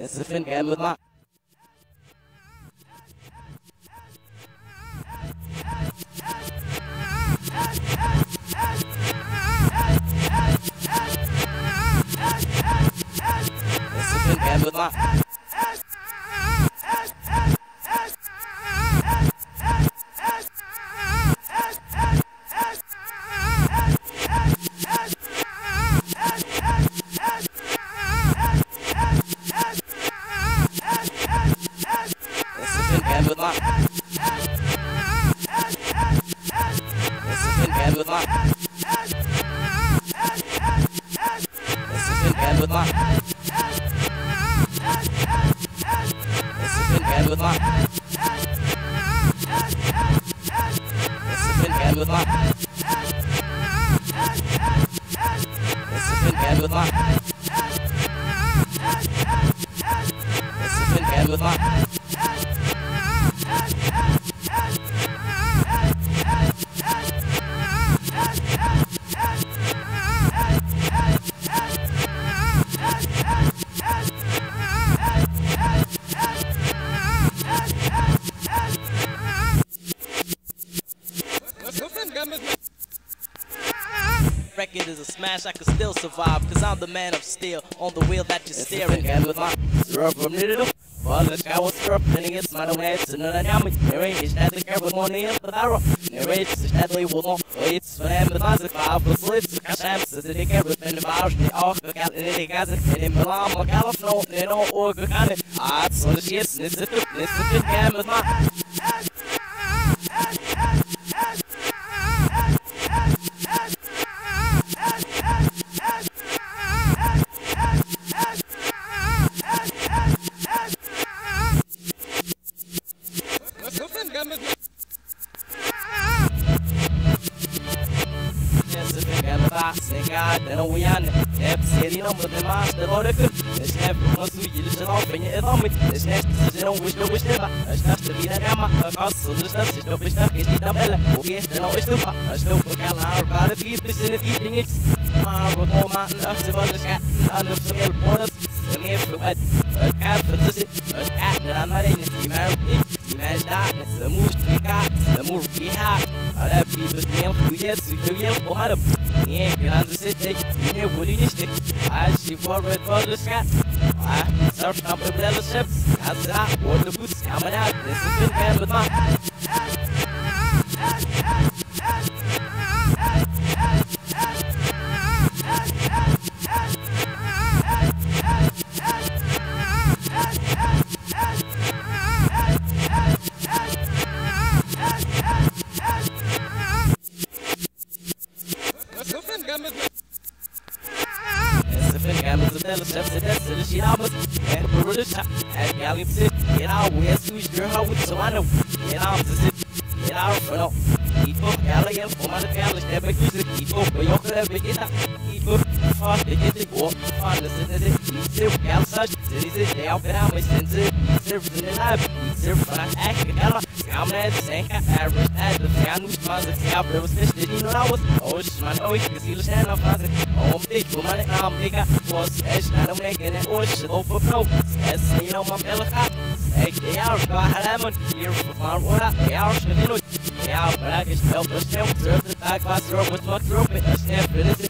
It's a fin game. Fuck. Bye. record is a smash, I could still survive, cause I'm the man of steel on the wheel that you're steering at with my from the Father's cow was and its my mother went to none of them. There is nothing care with money in the barrel. There is deadly woman. It's for them with the if I was the Kasham says that they care with the bars. They all look out and they got it. and in Milan, Macalif, no, they don't work on it. I'd sort of and it's is the game with my. الساعة سنقعد أنا ويانا ناب سيرينا مضمع ضرورة كل نشناب مصوي لجنوب بني إضامي نشناب سجنو وش لو وش نبع أشناب سبينا نعمة أقص نشناب سجنو وش نبع كيس نتام إلا وكيس دنا وش نبع أشنو بكال عارف عارف كيس بس نتيجة نكس ما عارف ما نأخذ بلشة أنا بسوي البونس سمير في وقت أتعب بتصل أتعب نعمل إنك إمام إمام دعنا سموش فيك سمور فيها Hala bilmiyorum kuyuya sıkıyorum bu harap Niye biraz ısıttık yine bunun işte I see forward for the sky I surf up the battleship Cause I want the boots coming out This is the man with my Chef said the shit I was and the real shop and y'all sit and I wear sushi girl how we so I know and I'm the city and I don't know. Eat you again for my family that make you sick. Eat for your club and get out. Ele ligou, olha, seu essa diz é o verão, mas tem serviço de nave, serviço para a ela, calma, é sem carreira, é do ficar nos fãs, é a pra vocês terem no raus, hoje, mano, hoje, que se luxem na frase, homem, pico, mano, é uma briga, você é estar um negro, né, hoje, ou pro pro, é sim, I'm bela rap, é que é o caramba, que é o farmora, é o I'm bragas, é o prestão, serve the tag, faz rope, what's what I'm snap, it is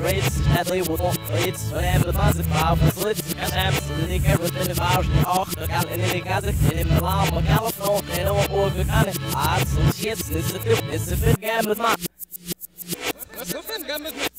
rates, Hadley will not I'm the buzz is power, facilities and apps, the dick everything about the hawk, the gal in the gaza, in the law, the and all over the county. Odds and shits, it's a fit, it's a. It's a fit game with my.